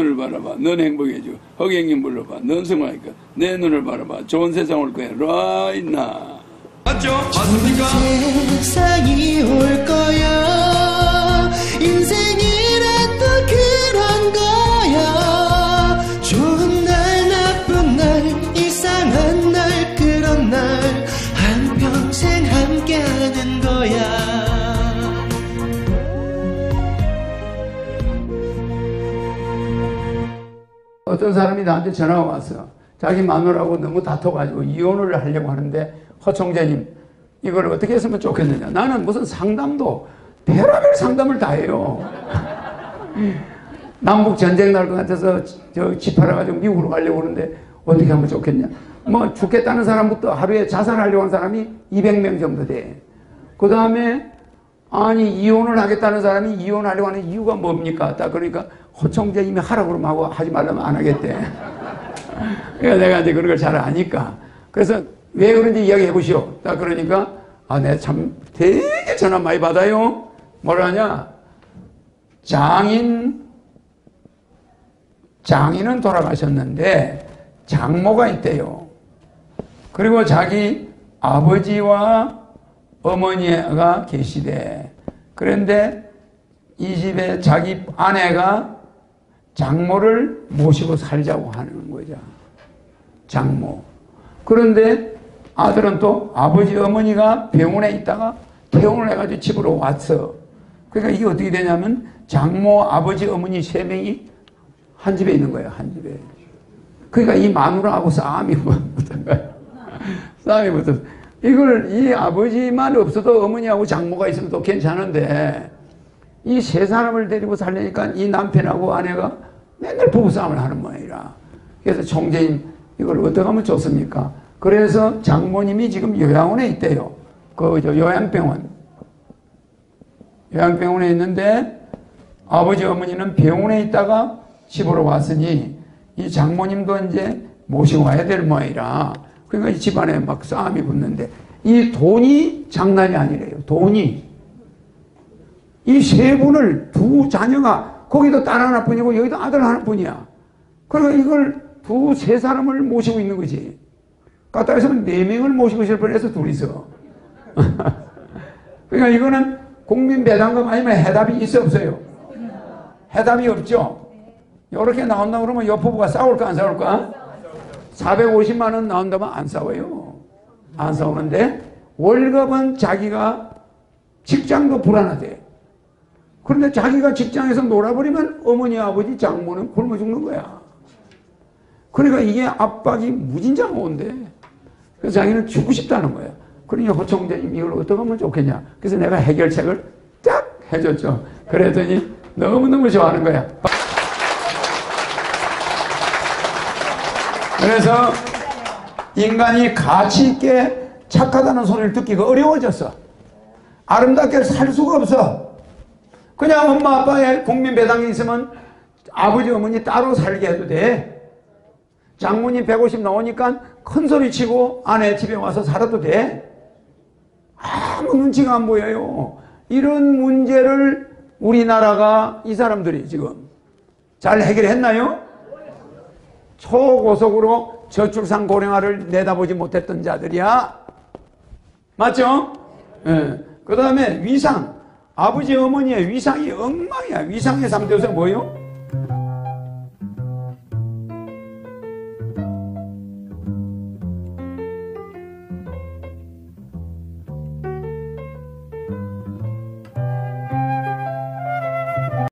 눈을 바라봐. 넌 행복해져. 허경님 불러봐. 넌 성공하니까. 내 눈을 바라봐. 좋은 세상 올 거야. 라이나. 맞죠? 맞습니까? 세상이 올 거야 어떤 사람이 나한테 전화가 왔어. 자기 마누라하고 너무 다퉈가지고 이혼을 하려고 하는데 허총재님 이걸 어떻게 했으면 좋겠느냐. 나는 무슨 상담도 별의별 상담을 다 해요. 남북 전쟁 날 것 같아서 저 집 팔아가지고 미국으로 가려고 하는데 어떻게 하면 좋겠냐. 뭐 죽겠다는 사람부터 하루에 자살하려고 하는 사람이 200명 정도 돼. 그 다음에 아니 이혼을 하겠다는 사람이 이혼하려고 하는 이유가 뭡니까? 딱 그러니까 호총재 이미 하라고 하고 하지 말라면 안 하겠대. 그러니까 내가 이제 그런 걸 잘 아니까. 그래서 왜 그런지 이야기해 보시오. 딱 그러니까 아, 내가 참 되게 전화 많이 받아요. 뭐라 하냐? 장인 장인은 돌아가셨는데 장모가 있대요. 그리고 자기 아버지와 어머니가 계시대. 그런데 이 집에 자기 아내가 장모를 모시고 살자고 하는 거죠. 장모. 그런데 아들은 또 아버지 어머니가 병원에 있다가 퇴원을 해가지고 집으로 왔어. 그러니까 이게 어떻게 되냐면 장모, 아버지, 어머니 세 명이 한 집에 있는 거예요. 한 집에. 그러니까 이 마누라하고 싸움이 붙은 거예요. 싸움이 붙었어. 이걸 이 아버지만 없어도 어머니하고 장모가 있으면 또 괜찮은데 이 세 사람을 데리고 살려니까 이 남편하고 아내가 맨날 부부싸움을 하는 모양이라. 그래서 총재님 이걸 어떻게 하면 좋습니까? 그래서 장모님이 지금 요양원에 있대요. 그저 요양병원. 요양병원에 있는데 아버지 어머니는 병원에 있다가 집으로 왔으니 이 장모님도 이제 모시고 와야 될 모양이라. 그러니까 이 집안에 막 싸움이 붙는데 이 돈이 장난이 아니래요. 돈이. 이 세 분을 두 자녀가 거기도 딸 하나뿐이고 여기도 아들 하나뿐이야. 그러니까 이걸 두 세 사람을 모시고 있는 거지. 해서 네 명을 모시고 있을 뻔해서 둘이서. 그러니까 이거는 국민 배당금 아니면 해답이 있어 없어요? 해답이 없죠. 이렇게 나온다 그러면 옆부부가 싸울까 안 싸울까? 450만 원 나온다면 안 싸워요. 안 싸우는데 월급은 자기가 직장도 불안하대. 그런데 자기가 직장에서 놀아버리면 어머니 아버지 장모는 굶어 죽는 거야. 그러니까 이게 압박이 무진장 온대. 그래서 자기는 죽고 싶다는 거야. 그러니 호총재님 이걸 어떻게 하면 좋겠냐. 그래서 내가 해결책을 딱 해줬죠. 그랬더니 너무너무 좋아하는 거야. 그래서 인간이 가치 있게 착하다는 소리를 듣기가 어려워졌어. 아름답게 살 수가 없어. 그냥 엄마 아빠의 국민 배당이 있으면 아버지 어머니 따로 살게 해도 돼. 장모님 150 나오니까 큰 소리 치고 아내 집에 와서 살아도 돼. 아무 눈치가 안 보여요. 이런 문제를 우리나라가 이 사람들이 지금 잘 해결했나요? 초고속으로 저출산 고령화를 내다보지 못했던 자들이야. 맞죠? 예. 그 다음에 위상. 아버지 어머니의 위상이 엉망이야. 위상의 3대에서 뭐요?